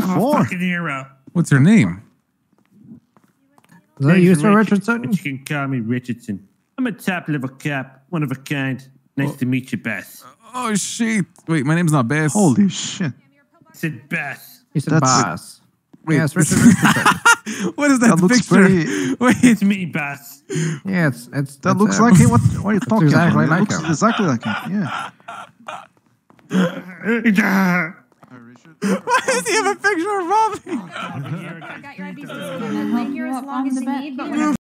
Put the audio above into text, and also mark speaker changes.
Speaker 1: before.
Speaker 2: Fucking hero.
Speaker 3: What's her name?
Speaker 4: Is that you, Sir
Speaker 2: Richard-
Speaker 4: Richardson?
Speaker 2: But you can call me Richardson. I'm a top level cap, one of a kind. Nice to meet you, Bess.
Speaker 3: Oh shit! Wait, my name's not Bess.
Speaker 1: Holy shit.
Speaker 2: I said Bess.
Speaker 4: He said
Speaker 1: That's-
Speaker 4: boss.
Speaker 3: Wait,
Speaker 4: Yes, Richard Richardson.
Speaker 3: what is that,
Speaker 1: That looks
Speaker 3: picture?
Speaker 1: pretty-
Speaker 3: Wait,
Speaker 2: It's me, Bess.
Speaker 4: yeah, it's it's
Speaker 1: That
Speaker 4: it's,
Speaker 1: looks
Speaker 4: uh,
Speaker 1: like him. What, what are you talking
Speaker 4: exactly
Speaker 1: about?
Speaker 4: like
Speaker 1: it looks
Speaker 4: him.
Speaker 1: exactly like him. Yeah.
Speaker 3: why does he have a picture of Ramee?
Speaker 5: I got your IDs. Like, you're as long as you need, but when